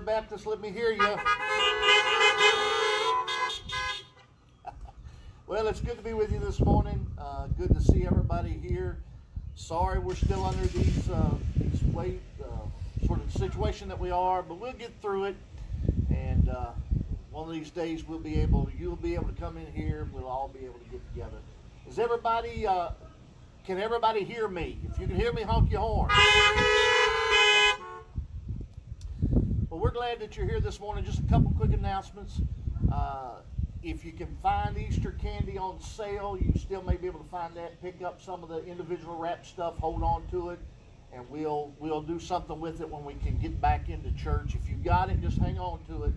Baptist, let me hear you. well, it's good to be with you this morning. Uh, good to see everybody here. Sorry we're still under these, uh, these weight, uh, sort of situation that we are, but we'll get through it. And uh, one of these days we'll be able, you'll be able to come in here. We'll all be able to get together. Is everybody? Uh, can everybody hear me? If you can hear me, honk your horn. Glad that you're here this morning. Just a couple quick announcements. Uh, if you can find Easter candy on sale, you still may be able to find that. Pick up some of the individual wrap stuff, hold on to it, and we'll we'll do something with it when we can get back into church. If you got it, just hang on to it.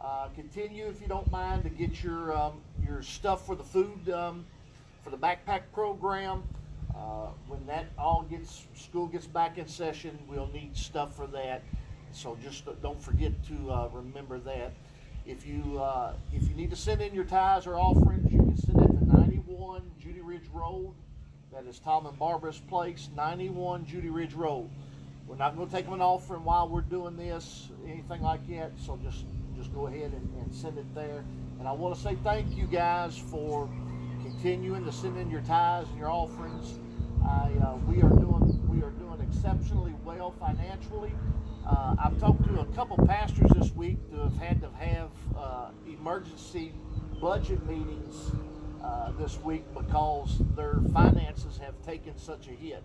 Uh, continue, if you don't mind, to get your um, your stuff for the food um, for the backpack program. Uh, when that all gets school gets back in session, we'll need stuff for that. So just don't forget to uh, remember that. If you uh, if you need to send in your tithes or offerings, you can send it to 91 Judy Ridge Road. That is Tom and Barbara's place, 91 Judy Ridge Road. We're not going to take them an offering while we're doing this, anything like that. So just just go ahead and, and send it there. And I want to say thank you guys for continuing to send in your tithes and your offerings. I, uh, we are doing we are doing exceptionally well financially. Uh, I've talked to a couple pastors this week who have had to have uh, emergency budget meetings uh, this week because their finances have taken such a hit.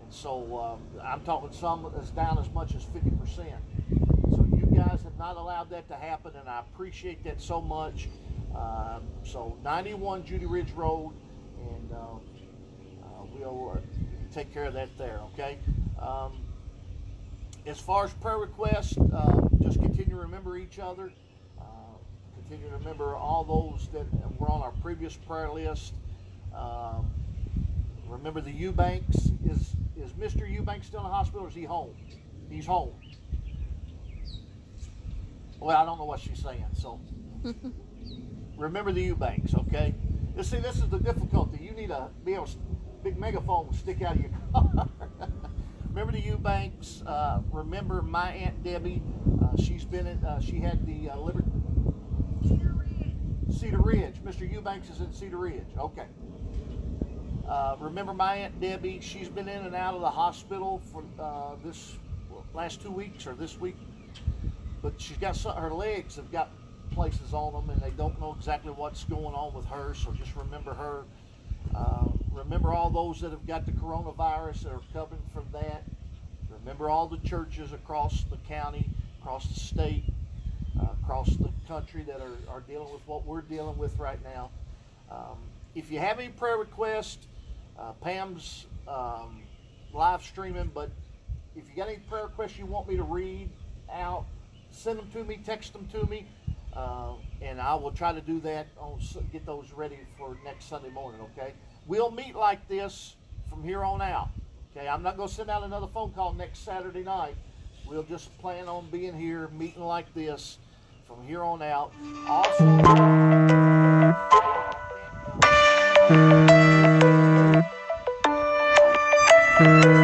And so um, I'm talking some that's down as much as 50%. So you guys have not allowed that to happen, and I appreciate that so much. Um, so 91 Judy Ridge Road, and uh, uh, we'll take care of that there, okay? Um, as far as prayer requests, uh, just continue to remember each other. Uh, continue to remember all those that were on our previous prayer list. Um, remember the Eubanks. Is is Mr. Eubanks still in the hospital or is he home? He's home. Well, I don't know what she's saying, so remember the Eubanks, okay? You see, this is the difficulty. You need a be able to, big megaphone to stick out of your car. remember the Eubanks. Uh, remember my aunt Debbie. Uh, she's been in. Uh, she had the uh, liver. Cedar Ridge. Cedar Ridge. Mr. Eubanks is in Cedar Ridge. Okay. Uh, remember my aunt Debbie? She's been in and out of the hospital for uh, this last two weeks or this week, but she's got some, her legs have got places on them, and they don't know exactly what's going on with her. So just remember her. Remember all those that have got the coronavirus that are coming from that. Remember all the churches across the county, across the state, uh, across the country that are, are dealing with what we're dealing with right now. Um, if you have any prayer requests, uh, Pam's um, live streaming, but if you got any prayer requests you want me to read out, send them to me, text them to me, uh, and I will try to do that. Get those ready for next Sunday morning. Okay, we'll meet like this from here on out. Okay, I'm not going to send out another phone call next Saturday night. We'll just plan on being here, meeting like this from here on out. Also,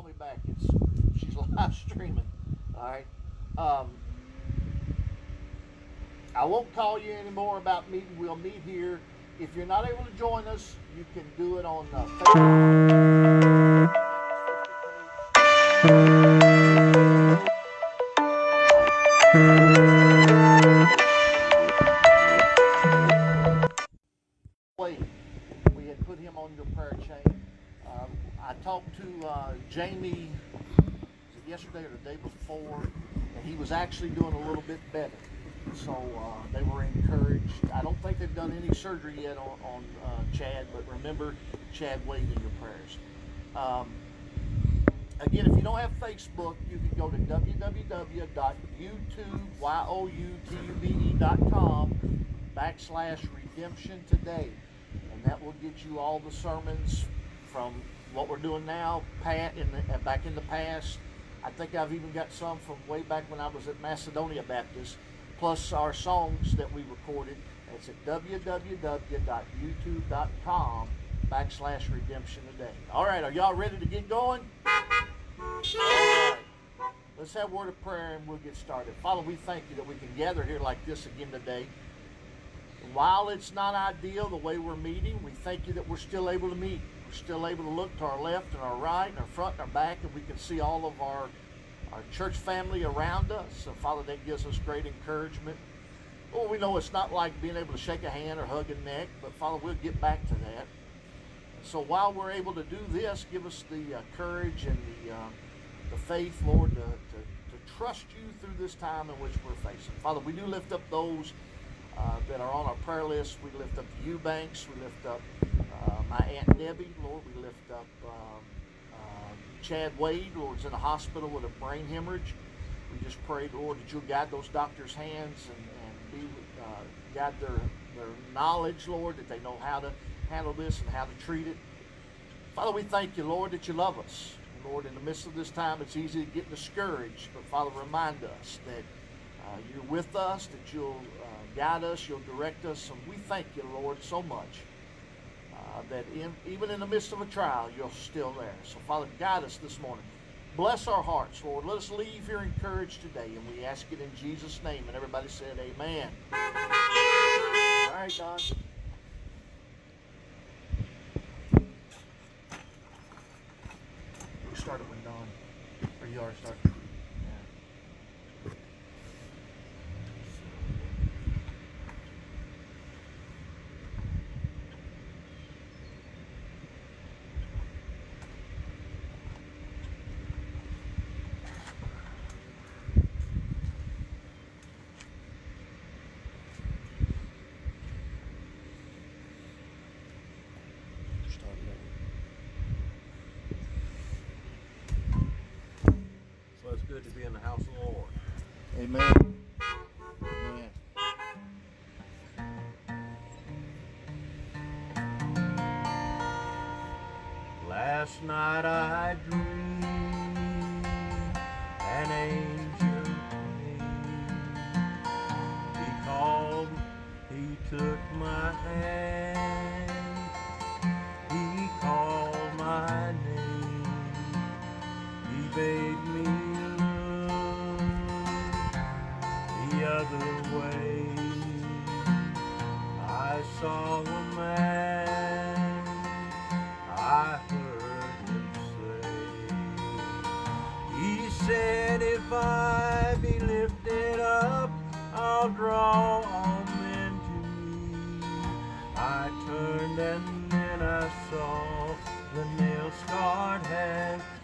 call me back. It's she's live streaming. All right. Um, I won't call you anymore about meeting. We'll meet here. If you're not able to join us, you can do it on uh, Facebook. Surgery yet on, on uh, Chad, but remember Chad Wade in your prayers. Um, again, if you don't have Facebook, you can go to www.youtube.com backslash redemption today. And that will get you all the sermons from what we're doing now, Pat, in the, and back in the past. I think I've even got some from way back when I was at Macedonia Baptist. plus our songs that we recorded. It's at www.youtube.com backslash redemption today. All right, are y'all ready to get going? Let's have a word of prayer and we'll get started. Father, we thank you that we can gather here like this again today. While it's not ideal the way we're meeting, we thank you that we're still able to meet. We're still able to look to our left and our right and our front and our back, and we can see all of our, our church family around us. So, Father, that gives us great encouragement. Lord, we know it's not like being able to shake a hand or hug a neck, but Father, we'll get back to that. So while we're able to do this, give us the uh, courage and the, uh, the faith, Lord, to, to, to trust you through this time in which we're facing. Father, we do lift up those uh, that are on our prayer list. We lift up the Eubanks. We lift up uh, my Aunt Debbie, Lord. We lift up um, uh, Chad Wade, Lord's in the hospital with a brain hemorrhage. We just pray, Lord, that you'll guide those doctors' hands and, and be uh, guide their, their knowledge, Lord, that they know how to handle this and how to treat it. Father, we thank you, Lord, that you love us. Lord, in the midst of this time, it's easy to get discouraged, but Father, remind us that uh, you're with us, that you'll uh, guide us, you'll direct us, and we thank you, Lord, so much uh, that in, even in the midst of a trial, you're still there. So, Father, guide us this morning. Bless our hearts, Lord. Let us leave here encouraged today, and we ask it in Jesus' name. And everybody said, Amen. All right, Don. Night I dreamed an angel came. He called, he took my hand. He called my name. He bade me look the other way. I saw a man.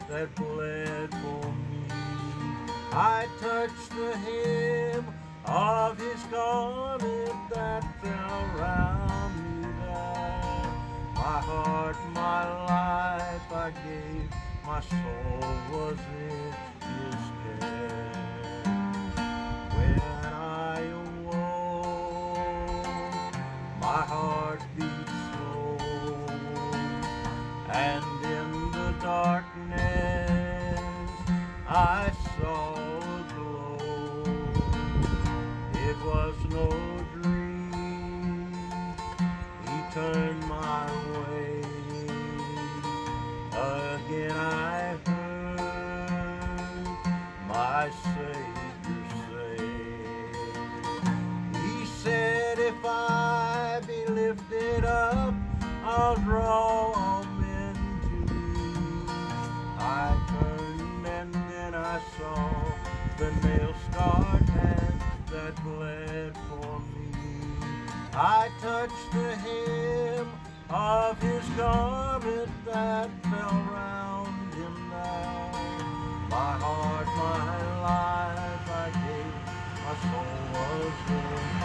That bled for me. I touched the hem of his garment that fell round me there. My heart, my life I gave, my soul was in my Savior say. He said, If I be lifted up, I'll draw all men to me. I turned and then I saw the nail scarred hand that bled for me. I touched the hem of his garment that fell round was in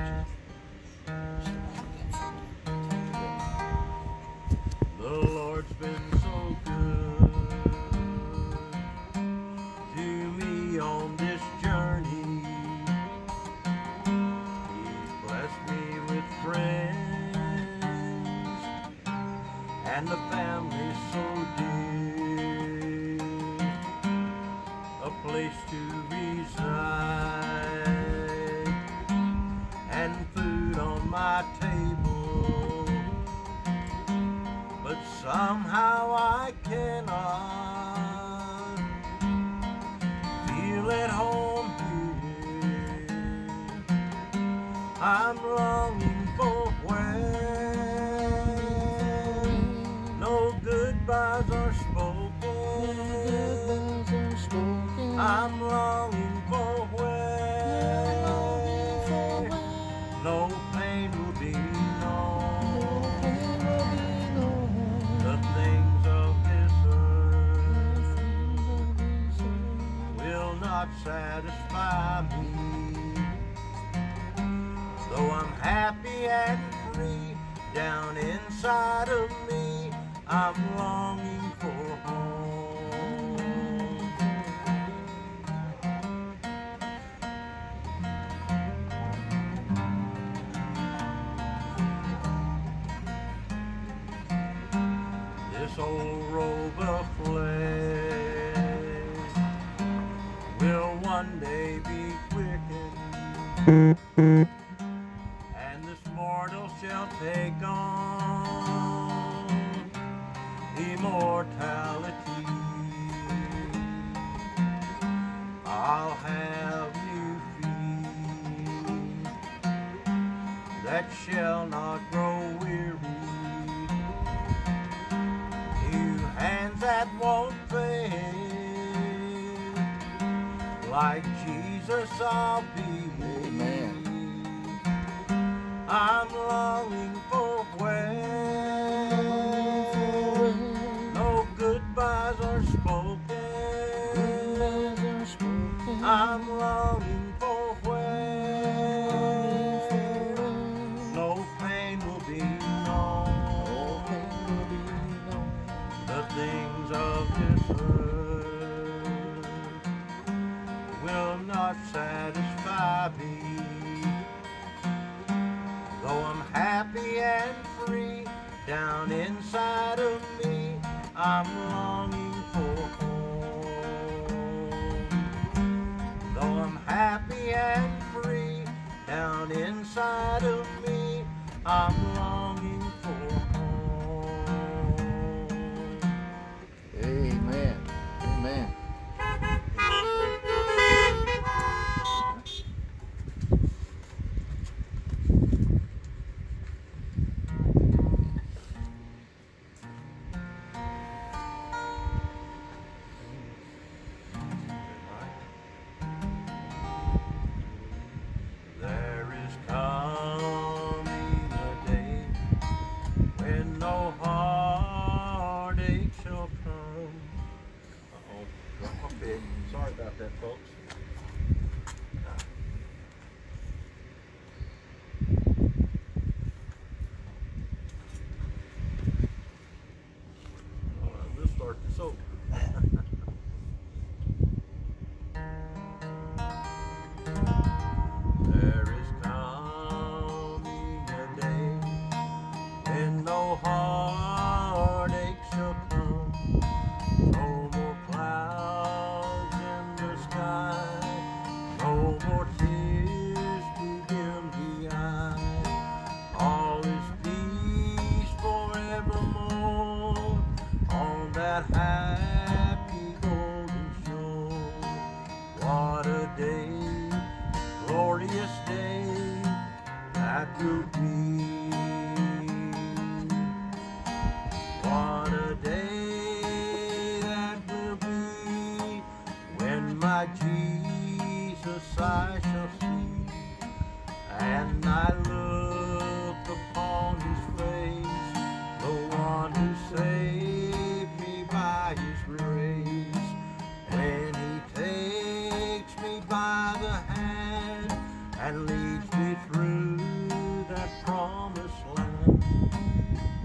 The and free down inside of me, I'm longing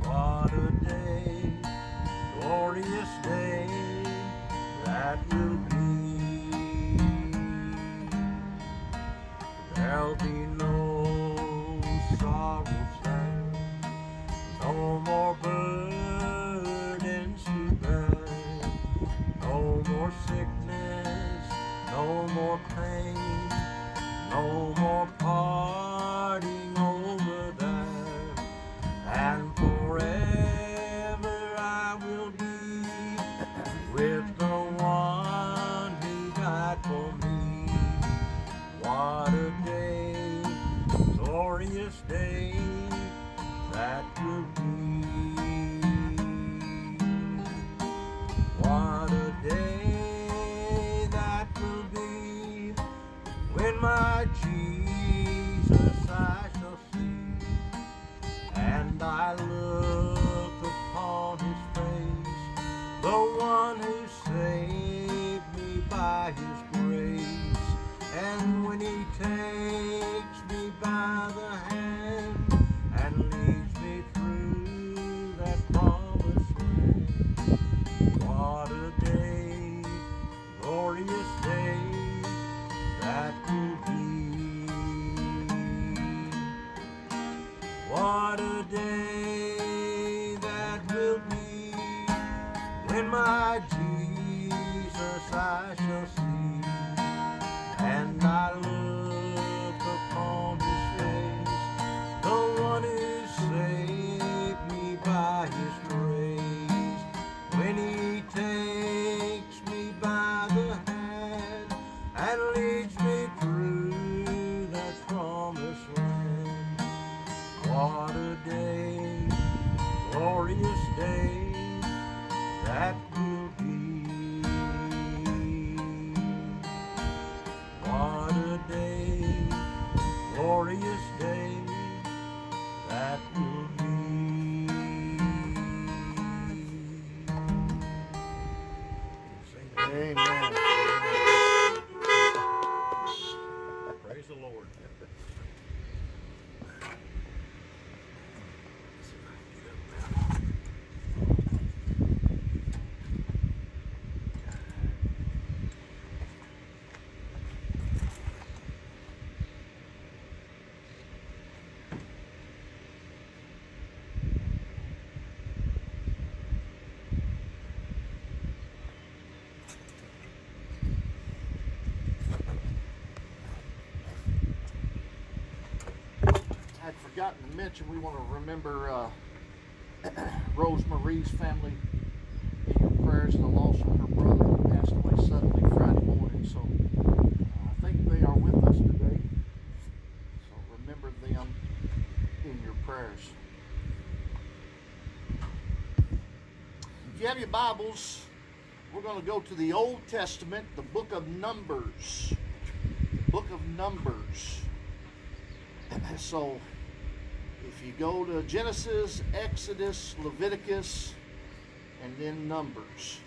悪 forgotten to mention, we want to remember uh, Rose Marie's family in your prayers and the loss of her brother who passed away suddenly Friday morning. So uh, I think they are with us today. So remember them in your prayers. If you have your Bibles, we're going to go to the Old Testament, the book of Numbers. The Book of Numbers. So, if you go to Genesis, Exodus, Leviticus, and then Numbers,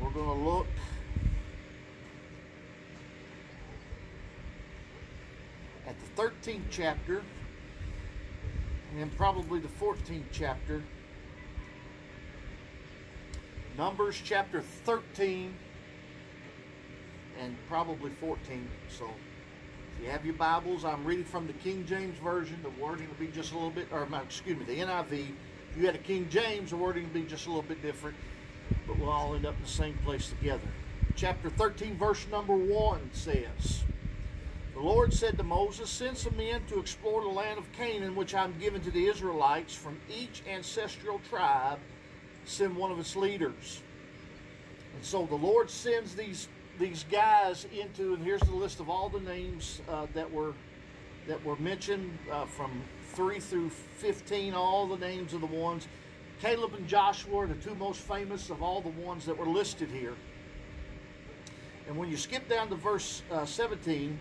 we're going to look at the 13th chapter and then probably the 14th chapter. Numbers chapter 13 and probably 14. So, you have your Bibles, I'm reading from the King James Version. The wording will be just a little bit, or excuse me, the NIV. If you had a King James, the wording will be just a little bit different, but we'll all end up in the same place together. Chapter 13, verse number 1 says, The Lord said to Moses, Send some men to explore the land of Canaan, which I'm giving to the Israelites. From each ancestral tribe, send one of its leaders. And so the Lord sends these these guys into, and here's the list of all the names uh, that were that were mentioned uh, from three through fifteen. All the names of the ones. Caleb and Joshua are the two most famous of all the ones that were listed here. And when you skip down to verse uh, 17,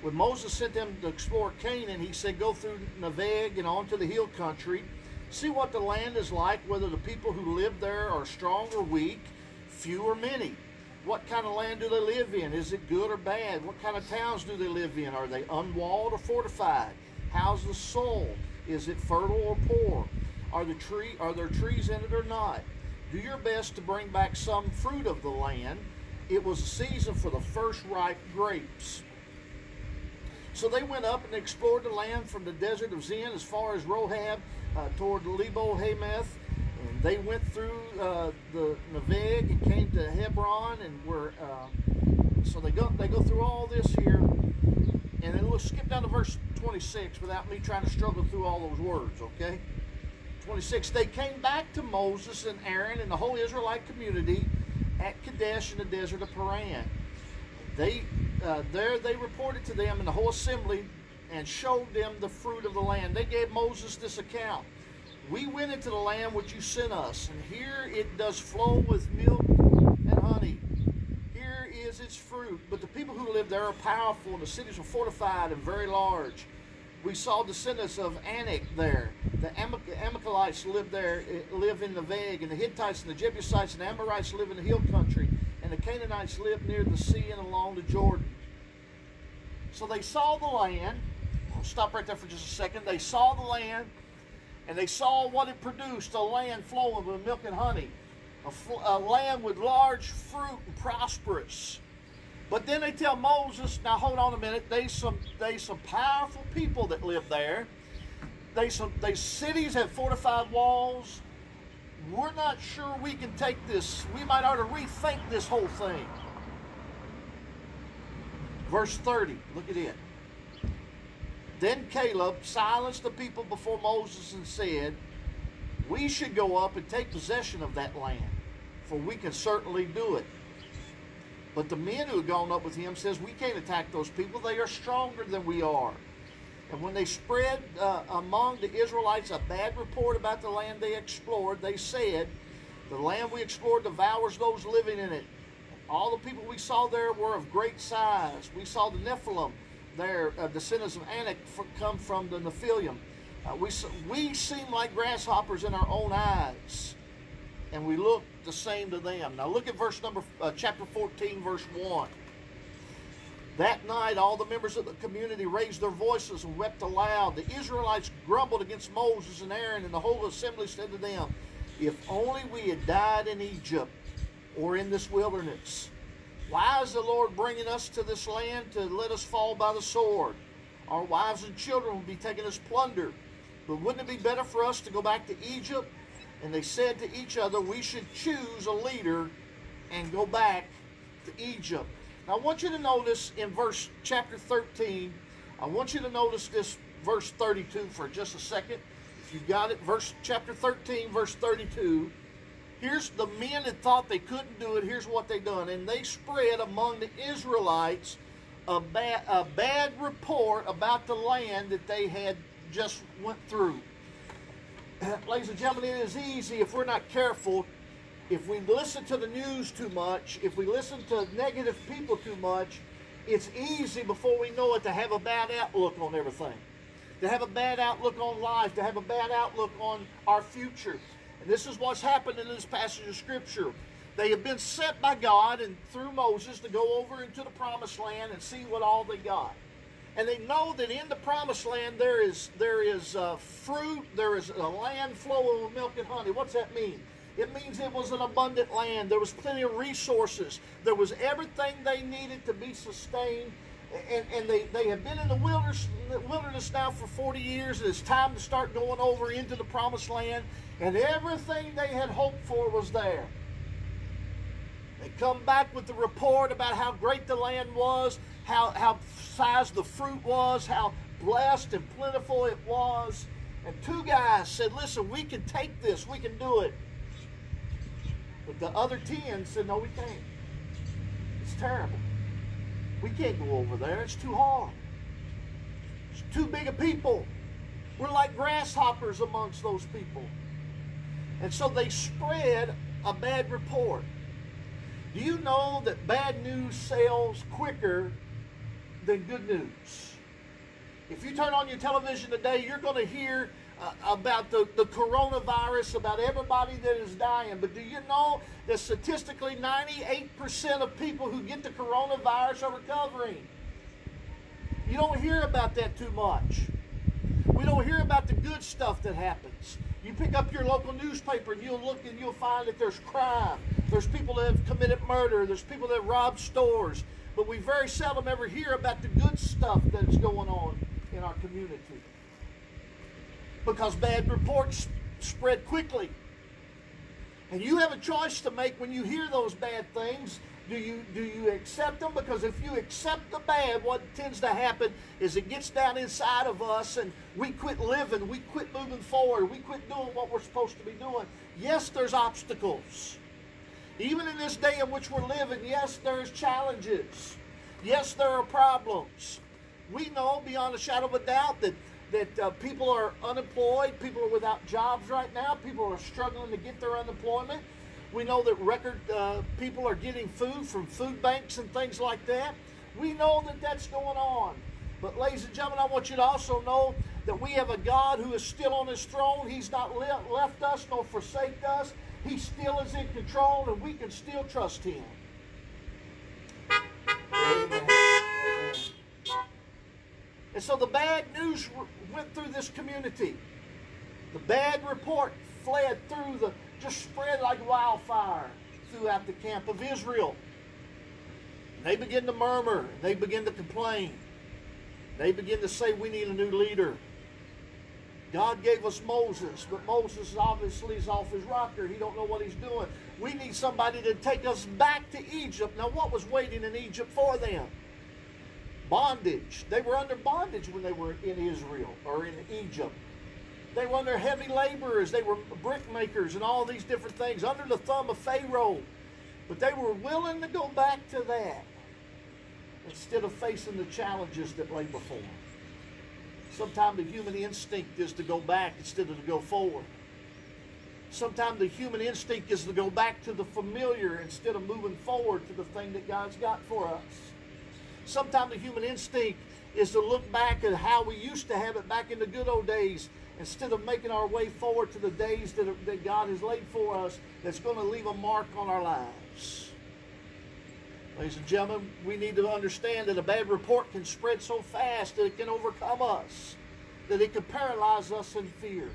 when Moses sent them to explore Canaan, he said, Go through Neveg and on to the hill country. See what the land is like, whether the people who live there are strong or weak, few or many. What kind of land do they live in? Is it good or bad? What kind of towns do they live in? Are they unwalled or fortified? How's the soil? Is it fertile or poor? Are the tree are there trees in it or not? Do your best to bring back some fruit of the land. It was a season for the first ripe grapes. So they went up and explored the land from the desert of Zin as far as Rehob uh, toward Lebo Hamath. They went through uh, the Neveg and came to Hebron and were. Uh, so they go they go through all this here, and then we'll skip down to verse 26 without me trying to struggle through all those words. Okay. 26. They came back to Moses and Aaron and the whole Israelite community at Kadesh in the desert of Paran. They uh, there they reported to them and the whole assembly and showed them the fruit of the land. They gave Moses this account. We went into the land which you sent us, and here it does flow with milk and honey. Here is its fruit. But the people who live there are powerful, and the cities are fortified and very large. We saw descendants of Anak there. The Amalekites live there, eh, live in the Veg, and the Hittites and the Jebusites and the Amorites live in the hill country, and the Canaanites live near the sea and along the Jordan. So they saw the land. I'll stop right there for just a second. They saw the land, and they saw what it produced a land flowing with milk and honey, a, a land with large fruit and prosperous. But then they tell Moses, now hold on a minute, they some they some powerful people that live there. They some they cities have fortified walls. We're not sure we can take this. We might ought to rethink this whole thing. Verse 30, look at it. Then Caleb silenced the people before Moses and said, We should go up and take possession of that land, for we can certainly do it. But the men who had gone up with him says, We can't attack those people. They are stronger than we are. And when they spread uh, among the Israelites a bad report about the land they explored, they said, The land we explored devours those living in it. All the people we saw there were of great size. We saw the Nephilim there, uh, descendants of Anak, come from the Nephilim. Uh, we, we seem like grasshoppers in our own eyes, and we look the same to them. Now look at verse number, uh, chapter 14, verse 1. That night, all the members of the community raised their voices and wept aloud. The Israelites grumbled against Moses and Aaron, and the whole assembly said to them, If only we had died in Egypt or in this wilderness. Why is the Lord bringing us to this land to let us fall by the sword? Our wives and children will be taken as plunder. But wouldn't it be better for us to go back to Egypt? And they said to each other, We should choose a leader and go back to Egypt. Now, I want you to notice in verse chapter 13, I want you to notice this verse 32 for just a second. If you've got it, verse chapter 13, verse 32. Here's the men that thought they couldn't do it. Here's what they done, and they spread among the Israelites a bad, a bad report about the land that they had just went through. Ladies and gentlemen, it is easy if we're not careful if we listen to the news too much, if we listen to negative people too much, it's easy before we know it to have a bad outlook on everything, to have a bad outlook on life, to have a bad outlook on our future. And this is what's happened in this passage of Scripture. They have been sent by God and through Moses to go over into the promised land and see what all they got. And they know that in the promised land there is there is uh, fruit, there is a land flowing with milk and honey. What's that mean? It means it was an abundant land. There was plenty of resources. There was everything they needed to be sustained. And, and they, they have been in the wilderness, wilderness now for 40 years. And it's time to start going over into the promised land. And everything they had hoped for was there. They come back with the report about how great the land was, how, how size the fruit was, how blessed and plentiful it was. And two guys said, Listen, we can take this, we can do it. But the other 10 said, No, we can't. It's terrible. We can't go over there, it's too hard. It's too big a people. We're like grasshoppers amongst those people. And so they spread a bad report. Do you know that bad news sells quicker than good news? If you turn on your television today, you're going to hear uh, about the, the coronavirus, about everybody that is dying. But do you know that statistically 98% of people who get the coronavirus are recovering? You don't hear about that too much. We don't hear about the good stuff that happens. You pick up your local newspaper and you'll look and you'll find that there's crime. There's people that have committed murder. There's people that rob stores. But we very seldom ever hear about the good stuff that's going on in our community. Because bad reports spread quickly. And you have a choice to make when you hear those bad things. Do you do you accept them? Because if you accept the bad, what tends to happen is it gets down inside of us and we quit living, we quit moving forward, we quit doing what we're supposed to be doing. Yes, there's obstacles. Even in this day in which we're living, yes, there's challenges. Yes, there are problems. We know beyond a shadow of a doubt that that uh, people are unemployed, people are without jobs right now, people are struggling to get their unemployment. We know that record uh, people are getting food from food banks and things like that. We know that that's going on. But, ladies and gentlemen, I want you to also know that we have a God who is still on his throne. He's not le- left us nor forsake us. He still is in control, and we can still trust him. And so the bad news went through this community. The bad report fled through the, just spread like wildfire throughout the camp of Israel. They begin to murmur. They begin to complain. They begin to say, we need a new leader. God gave us Moses, but Moses obviously is off his rocker. He don't know what he's doing. We need somebody to take us back to Egypt. Now, what was waiting in Egypt for them? Bondage. They were under bondage when they were in Israel or in Egypt. They were under heavy laborers. They were brickmakers and all these different things under the thumb of Pharaoh. But they were willing to go back to that instead of facing the challenges that lay before them. Sometimes the human instinct is to go back instead of to go forward. Sometimes the human instinct is to go back to the familiar instead of moving forward to the thing that God's got for us. Sometimes the human instinct is to look back at how we used to have it back in the good old days instead of making our way forward to the days that, that God has laid for us that's going to leave a mark on our lives. Ladies and gentlemen, we need to understand that a bad report can spread so fast that it can overcome us, that it can paralyze us in fear.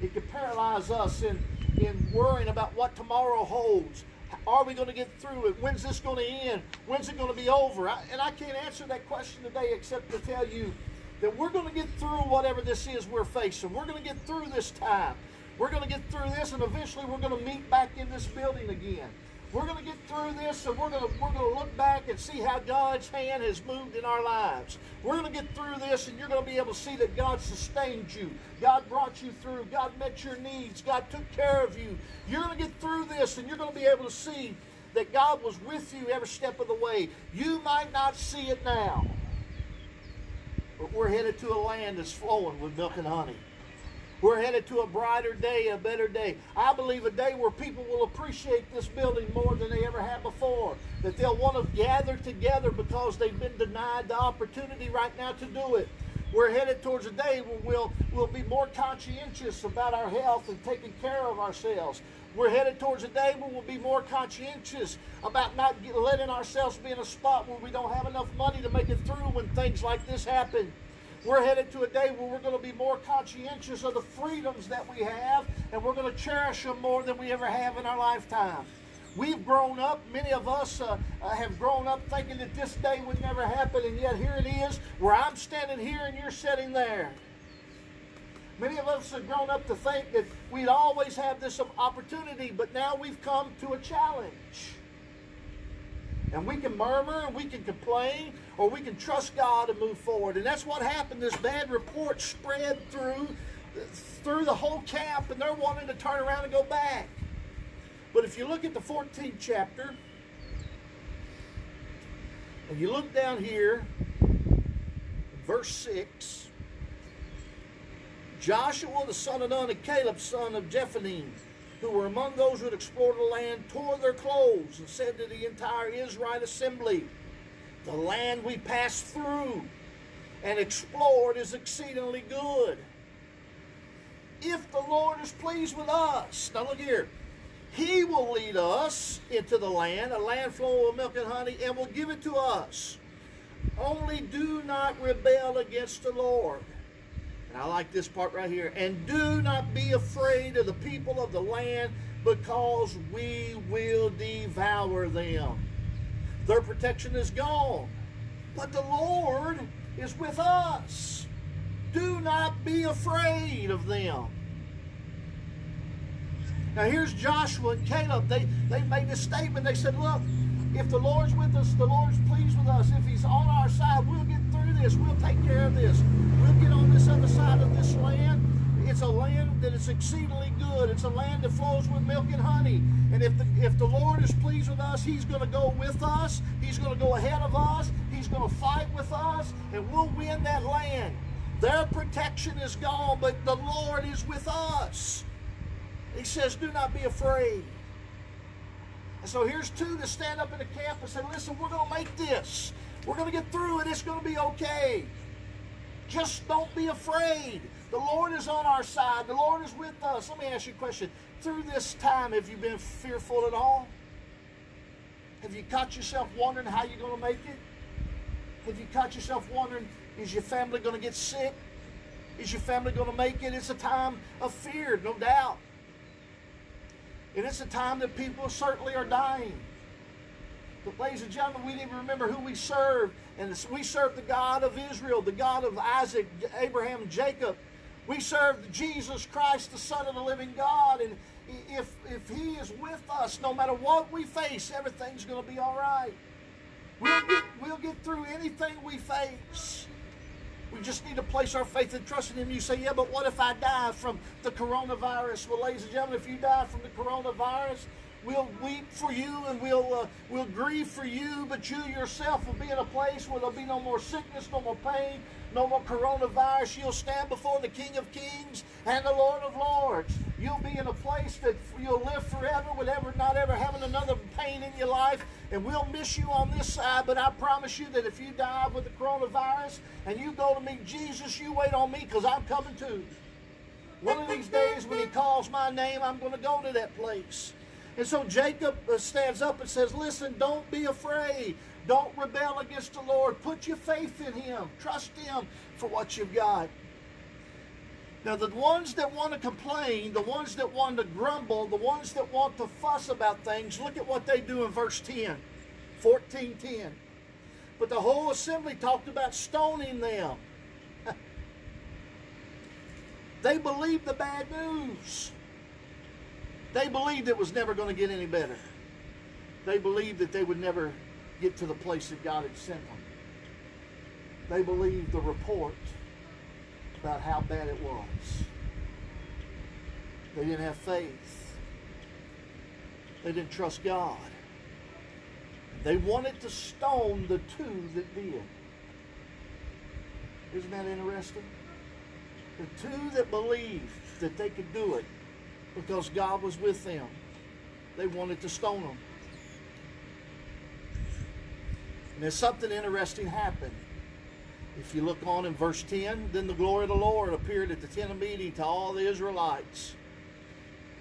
It can paralyze us in, in worrying about what tomorrow holds. Are we going to get through it? When's this going to end? When's it going to be over? I, and I can't answer that question today except to tell you that we're going to get through whatever this is we're facing. We're going to get through this time. We're going to get through this, and eventually we're going to meet back in this building again. We're going to get through this, and we're going to we're going to look back and see how God's hand has moved in our lives. We're going to get through this, and you're going to be able to see that God sustained you. God brought you through. God met your needs. God took care of you. You're going to get through this, and you're going to be able to see that God was with you every step of the way. You might not see it now, but we're headed to a land that's flowing with milk and honey. We're headed to a brighter day, a better day. I believe a day where people will appreciate this building more than they ever have before. That they'll want to gather together because they've been denied the opportunity right now to do it. We're headed towards a day where we'll, we'll be more conscientious about our health and taking care of ourselves. We're headed towards a day where we'll be more conscientious about not letting ourselves be in a spot where we don't have enough money to make it through when things like this happen. We're headed to a day where we're going to be more conscientious of the freedoms that we have, and we're going to cherish them more than we ever have in our lifetime. We've grown up, many of us uh, uh, have grown up thinking that this day would never happen, and yet here it is, where I'm standing here and you're sitting there. Many of us have grown up to think that we'd always have this opportunity, but now we've come to a challenge. And we can murmur and we can complain or we can trust God and move forward. And that's what happened. This bad report spread through through the whole camp and they're wanting to turn around and go back. But if you look at the 14th chapter and you look down here, verse 6, Joshua the son of Nun and Caleb son of Jephunneh who were among those who had explored the land tore their clothes and said to the entire Israelite assembly, The land we passed through and explored is exceedingly good. If the Lord is pleased with us, now look here, He will lead us into the land, a land flowing with milk and honey, and will give it to us. Only do not rebel against the Lord. I like this part right here. And do not be afraid of the people of the land because we will devour them. Their protection is gone. But the Lord is with us. Do not be afraid of them. Now here's Joshua and Caleb. They, they made this statement. They said, look, if the Lord's with us, the Lord's pleased with us. If He's on our side, we'll get this. We'll take care of this. We'll get on this other side of this land. It's a land that is exceedingly good. It's a land that flows with milk and honey. And if the if the Lord is pleased with us, He's going to go with us. He's going to go ahead of us. He's He's going to fight with us, and we'll win that land. Their protection is gone, but the Lord is with us. He says, Do not be afraid. And so here's two to stand up in the camp and say, Listen, we're going to make this. We're going to get through it. It's going to be okay. Just don't be afraid. The Lord is on our side. The Lord is with us. Let me ask you a question. Through this time, have you been fearful at all? Have you caught yourself wondering how you're going to make it? Have you caught yourself wondering, is your family going to get sick? Is your family going to make it? It's a time of fear, no doubt. And it's a time that people certainly are dying. But, ladies and gentlemen, we need to remember who we serve. And we serve the God of Israel, the God of Isaac, Abraham, Jacob. We serve Jesus Christ, the Son of the living God. And if, if He is with us, no matter what we face, everything's going to be all right. We'll get, we'll get through anything we face. We just need to place our faith and trust in Him. You say, yeah, but what if I die from the coronavirus? Well, ladies and gentlemen, if you die from the coronavirus, we'll weep for you and we'll uh, we'll grieve for you, but you yourself will be in a place where there'll be no more sickness, no more pain, no more coronavirus. You'll stand before the King of Kings and the Lord of Lords. You'll be in a place that you'll live forever with ever not ever having another pain in your life. And we'll miss you on this side, but I promise you that if you die with the coronavirus and you go to meet Jesus, you wait on me because I'm coming too. One of these days when he calls my name, I'm going to go to that place. And so Jacob uh, stands up and says, Listen, don't be afraid. Don't rebel against the Lord. Put your faith in Him. Trust Him for what you've got. Now, the ones that want to complain, the ones that want to grumble, the ones that want to fuss about things, look at what they do in verse 10, 14 10. But the whole assembly talked about stoning them. they believed the bad news. They believed it was never going to get any better. They believed that they would never get to the place that God had sent them. They believed the report about how bad it was. They didn't have faith. They didn't trust God. They wanted to stone the two that did. Isn't that interesting? The two that believed that they could do it because God was with them. They wanted to stone them. And there's something interesting happened. If you look on in verse 10, then the glory of the Lord appeared at the tent of meeting to all the Israelites.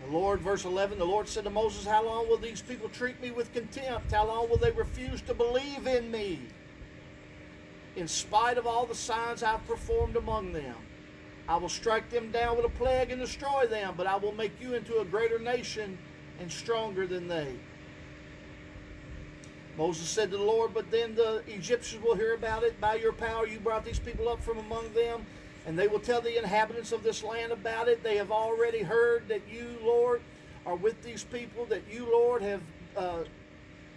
The Lord, verse 11, the Lord said to Moses, How long will these people treat me with contempt? How long will they refuse to believe in me? In spite of all the signs I've performed among them. I will strike them down with a plague and destroy them, but I will make you into a greater nation and stronger than they. Moses said to the Lord, But then the Egyptians will hear about it. By your power, you brought these people up from among them, and they will tell the inhabitants of this land about it. They have already heard that you, Lord, are with these people, that you, Lord, have. Uh,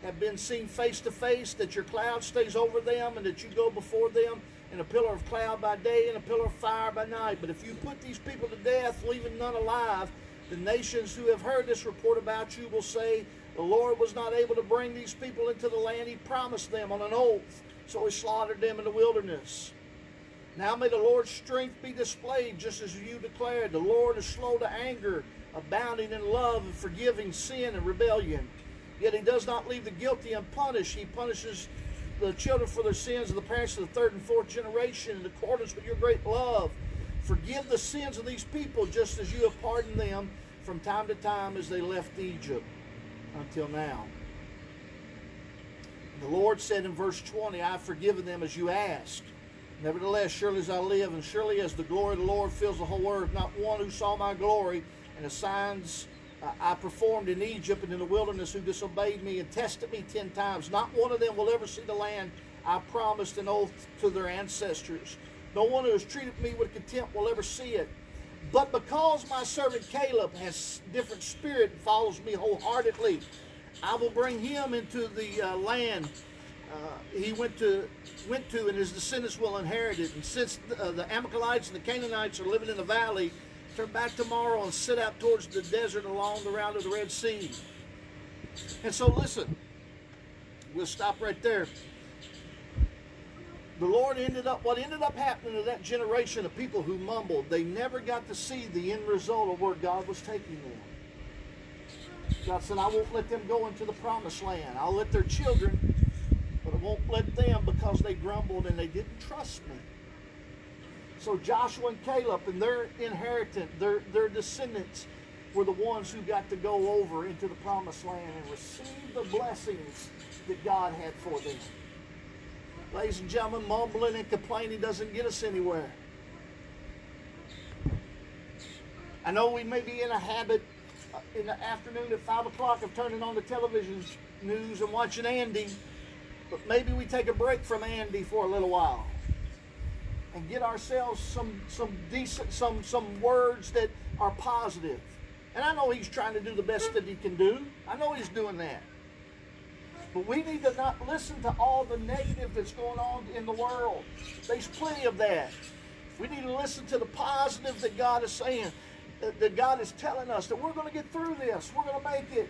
have been seen face to face, that your cloud stays over them, and that you go before them in a pillar of cloud by day and a pillar of fire by night. But if you put these people to death, leaving none alive, the nations who have heard this report about you will say, The Lord was not able to bring these people into the land he promised them on an oath, so he slaughtered them in the wilderness. Now may the Lord's strength be displayed just as you declared. The Lord is slow to anger, abounding in love and forgiving sin and rebellion. Yet he does not leave the guilty unpunished. He punishes the children for their sins of the parents of the third and fourth generation in accordance with your great love. Forgive the sins of these people just as you have pardoned them from time to time as they left Egypt until now. The Lord said in verse 20, I have forgiven them as you asked. Nevertheless, surely as I live, and surely as the glory of the Lord fills the whole earth, not one who saw my glory and the signs I performed in Egypt and in the wilderness who disobeyed me and tested me ten times. Not one of them will ever see the land I promised an oath to their ancestors. No one who has treated me with contempt will ever see it. But because my servant Caleb has different spirit and follows me wholeheartedly, I will bring him into the uh, land uh, he went to went to, and his descendants will inherit it. And since the, uh, the Amalekites and the Canaanites are living in the valley, turn back tomorrow and sit out towards the desert along the route of the Red Sea. And so, listen, we'll stop right there. the Lord ended up, what ended up happening to that generation of people who mumbled, they never got to see the end result of where God was taking them. God said, I won't let them go into the promised land. I'll let their children, but I won't let them because they grumbled and they didn't trust me. So Joshua and Caleb and their inheritance, their, their descendants, were the ones who got to go over into the promised land and receive the blessings that God had for them. Ladies and gentlemen, mumbling and complaining doesn't get us anywhere. I know we may be in a habit uh, in the afternoon at 5 o'clock of turning on the television news and watching Andy, but maybe we take a break from Andy for a little while and get ourselves some, some decent, some, some words that are positive. And I know he's trying to do the best that he can do. I know he's doing that. But we need to not listen to all the negative that's going on in the world. There's plenty of that. We need to listen to the positive that God is saying, that, that God is telling us that we're going to get through this. We're going to make it.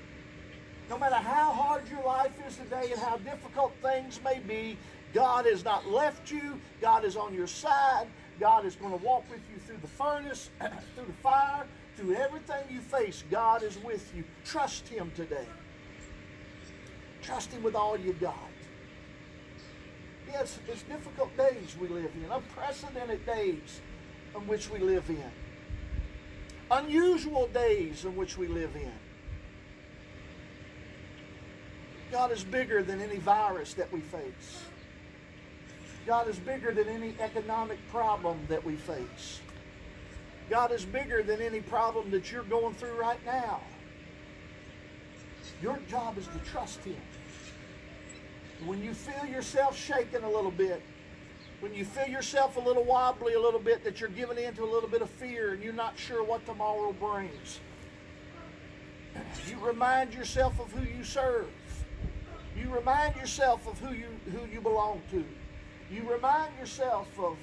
No matter how hard your life is today and how difficult things may be, God has not left you. God is on your side. God is going to walk with you through the furnace, through the fire, through everything you face. God is with you. Trust Him today. Trust Him with all you got. Yes, it's difficult days we live in, unprecedented days in which we live in, unusual days in which we live in. God is bigger than any virus that we face. God is bigger than any economic problem that we face. God is bigger than any problem that you're going through right now. Your job is to trust Him. When you feel yourself shaking a little bit, when you feel yourself a little wobbly a little bit, that you're giving in to a little bit of fear and you're not sure what tomorrow brings, you remind yourself of who you serve. You remind yourself of who you who you belong to. You remind yourself of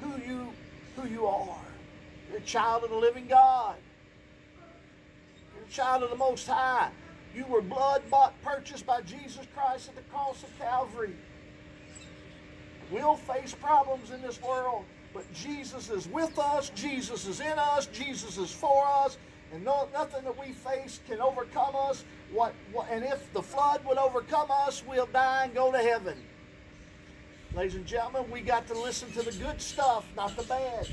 who you who you are. You're a child of the living God. You're a child of the Most High. You were blood bought, purchased by Jesus Christ at the cross of Calvary. We'll face problems in this world, but Jesus is with us, Jesus is in us, Jesus is for us, and no, nothing that we face can overcome us. What, what, and if the flood would overcome us, we'll die and go to heaven. Ladies and gentlemen, we got to listen to the good stuff, not the bad.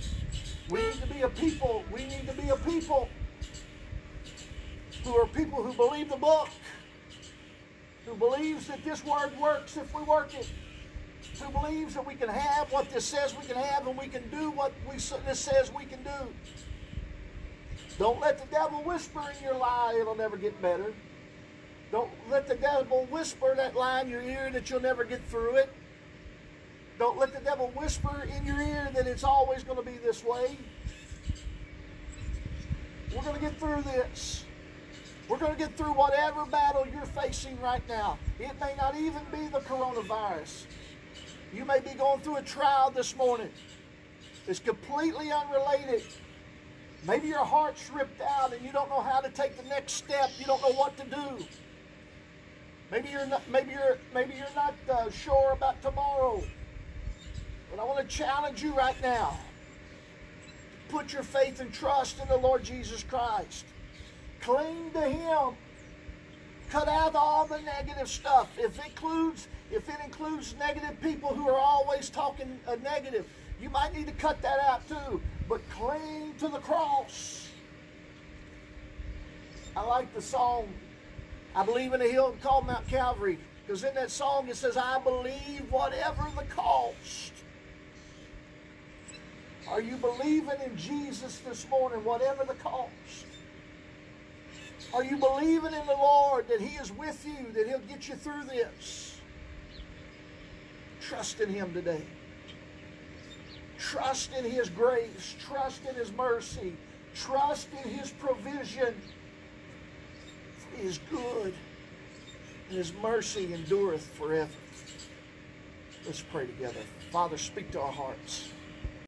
We need to be a people. We need to be a people who are people who believe the book, who believes that this word works if we work it, who believes that we can have what this says we can have and we can do what we, this says we can do. Don't let the devil whisper in your lie, it'll never get better. Don't let the devil whisper that lie in your ear that you'll never get through it. Don't let the devil whisper in your ear that it's always going to be this way. We're going to get through this. We're going to get through whatever battle you're facing right now. It may not even be the coronavirus. You may be going through a trial this morning. It's completely unrelated. Maybe your heart's ripped out and you don't know how to take the next step. You don't know what to do. Maybe you're not. Maybe you're. Maybe you're not uh, sure about tomorrow. But I want to challenge you right now. Put your faith and trust in the Lord Jesus Christ. Cling to Him. Cut out all the negative stuff. If it includes, if it includes negative people who are always talking uh, negative, you might need to cut that out too. But cling to the cross. I like the song. I believe in a hill called Mount Calvary. Because in that song it says, I believe whatever the cost. Are you believing in Jesus this morning, whatever the cost? Are you believing in the Lord that He is with you, that He'll get you through this? Trust in Him today. Trust in His grace. Trust in His mercy. Trust in His provision. He is good, and His mercy endureth forever. Let's pray together. Father, speak to our hearts.